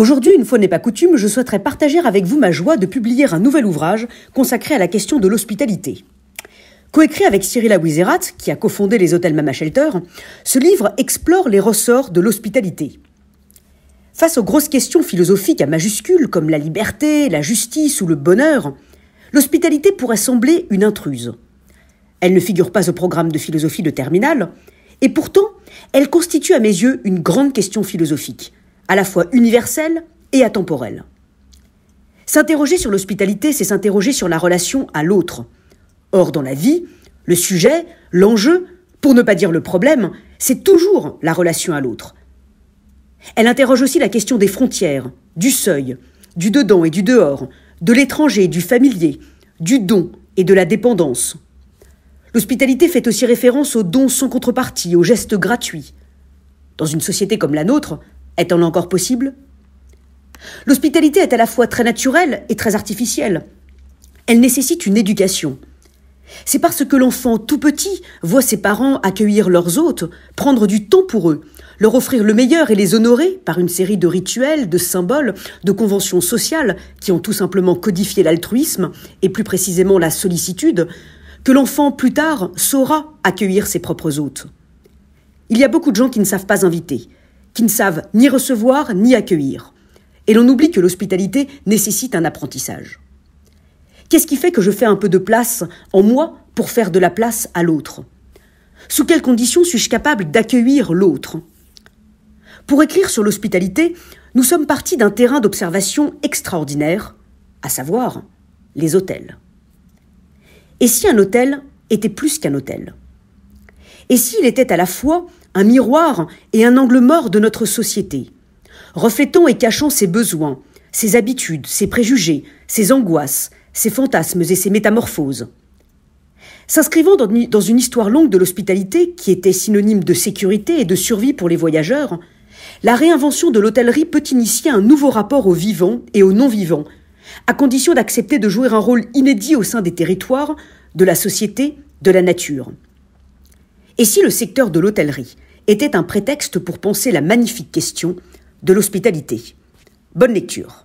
Aujourd'hui, une fois n'est pas coutume, je souhaiterais partager avec vous ma joie de publier un nouvel ouvrage consacré à la question de l'hospitalité. Coécrit avec Cyril Aouizerat, qui a cofondé les hôtels Mama Shelter, ce livre explore les ressorts de l'hospitalité. Face aux grosses questions philosophiques à majuscules comme la liberté, la justice ou le bonheur, l'hospitalité pourrait sembler une intruse. Elle ne figure pas au programme de philosophie de terminale, et pourtant, elle constitue à mes yeux une grande question philosophique, à la fois universelle et atemporelle. S'interroger sur l'hospitalité, c'est s'interroger sur la relation à l'autre. Or, dans la vie, le sujet, l'enjeu, pour ne pas dire le problème, c'est toujours la relation à l'autre. Elle interroge aussi la question des frontières, du seuil, du dedans et du dehors, de l'étranger, du familier, du don et de la dépendance. L'hospitalité fait aussi référence aux dons sans contrepartie, aux gestes gratuits. Dans une société comme la nôtre, est-elle encore possible? L'hospitalité est à la fois très naturelle et très artificielle. Elle nécessite une éducation. C'est parce que l'enfant tout petit voit ses parents accueillir leurs hôtes, prendre du temps pour eux, leur offrir le meilleur et les honorer par une série de rituels, de symboles, de conventions sociales qui ont tout simplement codifié l'altruisme et plus précisément la sollicitude, que l'enfant plus tard saura accueillir ses propres hôtes. Il y a beaucoup de gens qui ne savent pas inviter, qui ne savent ni recevoir ni accueillir. Et l'on oublie que l'hospitalité nécessite un apprentissage. Qu'est-ce qui fait que je fais un peu de place en moi pour faire de la place à l'autre? Sous quelles conditions suis-je capable d'accueillir l'autre? Pour écrire sur l'hospitalité, nous sommes partis d'un terrain d'observation extraordinaire, à savoir les hôtels. Et si un hôtel était plus qu'un hôtel? Et s'il était à la fois un miroir et un angle mort de notre société, reflétant et cachant ses besoins, ses habitudes, ses préjugés, ses angoisses, ses fantasmes et ses métamorphoses S'inscrivant dans une histoire longue de l'hospitalité, qui était synonyme de sécurité et de survie pour les voyageurs, la réinvention de l'hôtellerie peut initier un nouveau rapport aux vivants et aux non-vivants, à condition d'accepter de jouer un rôle inédit au sein des territoires, de la société, de la nature. Et si le secteur de l'hôtellerie était un prétexte pour penser la magnifique question de l'hospitalité? Bonne lecture.